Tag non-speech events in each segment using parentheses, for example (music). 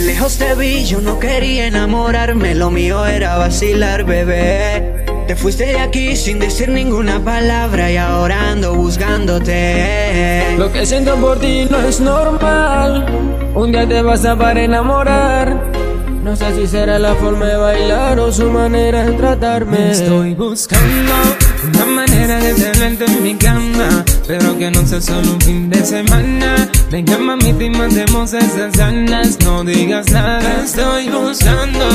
lejos te vi, yo no quería enamorarme, lo mío era vacilar, bebé. Te fuiste de aquí sin decir ninguna palabra y ahora ando buscándote. Lo que siento por ti no es normal. Un día te vas a para enamorar. No sé si será la forma de bailar o su manera de tratarme. Estoy buscando una manera de tenerte en mi cama, pero que no sea solo un fin de semana. Venga mami, te mandemos esas ganas, no digas nada. Estoy buscando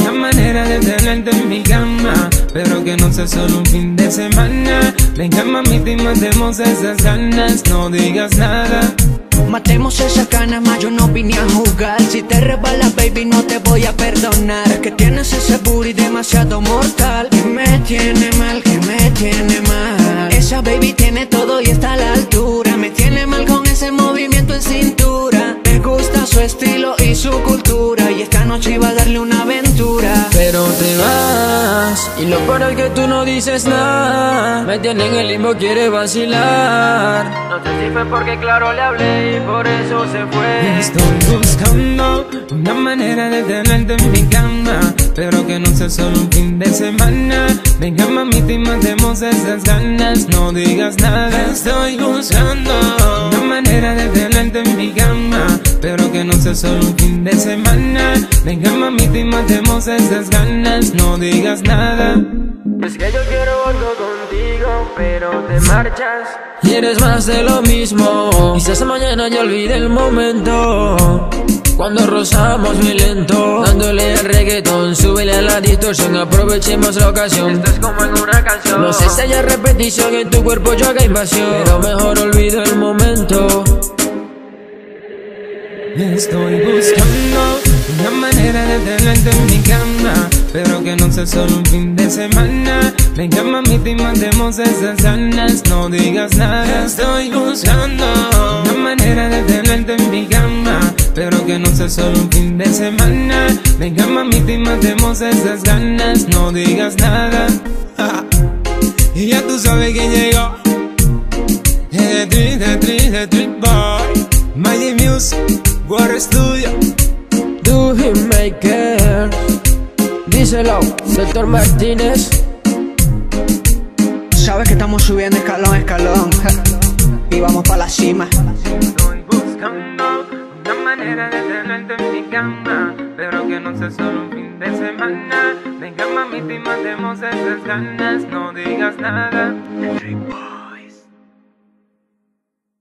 una manera de tenerte en mi cama, pero que no sea solo un fin de semana. Venga mami, te mandemos esas ganas, no digas nada. Matemos esa cana, más yo no vine a jugar. Si te resbala, baby, no te voy a perdonar. Es que tienes ese booty demasiado mortal Que me tiene mal, que me tiene mal. Esa baby tiene todo y está a la altura. Me tiene mal con ese movimiento en cintura. Me gusta su estilo y su cultura. Y esta noche iba a darle una aventura. Pero te vas Y lo peor es que tú no dices nada. Me tiene en el limbo, quiere vacilar. No sé si fue porque claro le hablé y por eso se fue. Estoy buscando una manera de tenerte en mi cama. Pero que no sea solo un fin de semana. Venga mami, te matemos esas ganas. No digas nada. Estoy buscando una manera de tenerte en mi cama. Pero que no sea solo un fin de semana. Venga mami, te matemos esas ganas No digas nada. Es que yo quiero algo contigo, pero te marchas. Y eres más de lo mismo. Quizás mañana ya olvide el momento. Cuando rozamos muy lento Dándole al reggaetón, súbele a la distorsión Aprovechemos la ocasión. Esto es como en una canción. No sé si haya repetición en tu cuerpo yo haga invasión. Pero mejor olvido el momento. Estoy buscando una manera de tenerte en mi cama Pero que no sea solo un fin de semana. Venga mami, te mandemos esas ganas. No digas nada Estoy buscando una manera de tenerte en mi cama Pero que no sea solo un fin de semana. Venga mami, te mandemos esas ganas. No digas nada. (laughs) Y ya tú sabes quién llegó. The Tree, The Tree Boy. Mighty Music, War Studio maker Díselo, Doctor Martínez. Sabes que estamos subiendo escalón a escalón. (laughs) Y vamos para la cima. Estoy buscando una manera de tenerte en mi cama Pero que no sea solo un fin de semana. Venga mami, te matemos esas ganas. No digas nada